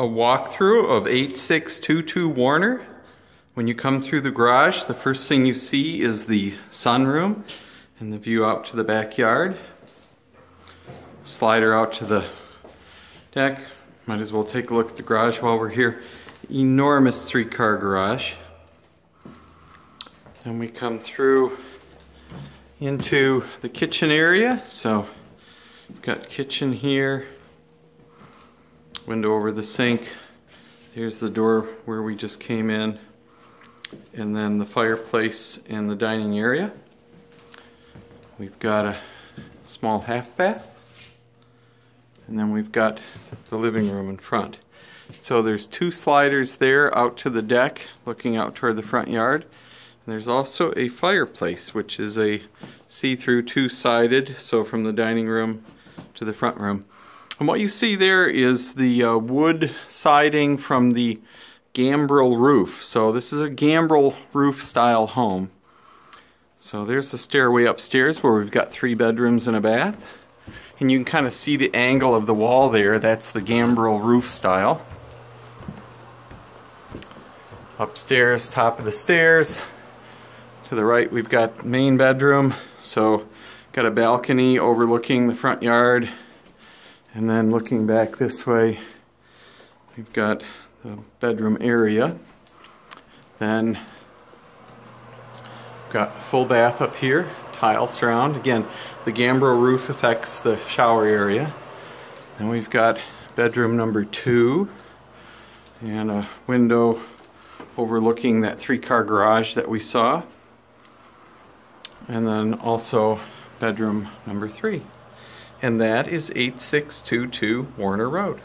a walkthrough of 8622 Warner. When you come through the garage, the first thing you see is the sunroom and the view out to the backyard. Slider out to the deck. Might as well take a look at the garage while we're here. Enormous three car garage. Then we come through into the kitchen area. So got kitchen here, window over the sink. Here's the door where we just came in. And then the fireplace and the dining area. We've got a small half bath. And then we've got the living room in front. So there's two sliders there out to the deck, looking out toward the front yard. And there's also a fireplace, which is a see-through two-sided, so from the dining room to the front room. And what you see there is the uh, wood siding from the gambrel roof. So this is a gambrel roof style home. So there's the stairway upstairs where we've got three bedrooms and a bath. And you can kind of see the angle of the wall there. That's the gambrel roof style. Upstairs, top of the stairs. To the right we've got main bedroom. So got a balcony overlooking the front yard. And then looking back this way, we've got the bedroom area. Then got full bath up here, tile surround. Again, the gambrel roof affects the shower area. And we've got bedroom number two and a window overlooking that three-car garage that we saw. And then also bedroom number three. And that is 8622 Warner Road.